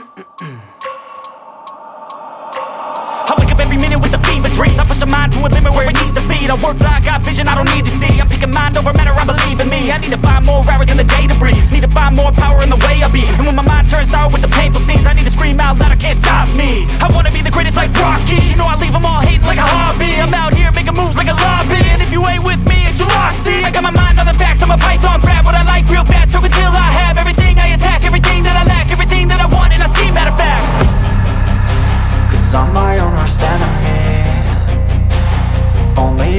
I wake up every minute with the fever dreams. I push my mind to a limit where it needs to feed I work blind, got vision I don't need to see. I'm picking mind over matter, I believe in me. I need to find more hours in the day to breathe. Need to find more power in the way I be. And when my mind turns sour with the painful scenes I need to scream out loud, I can't stop me. I wanna be the greatest like I Cause I'm my own worst enemy Only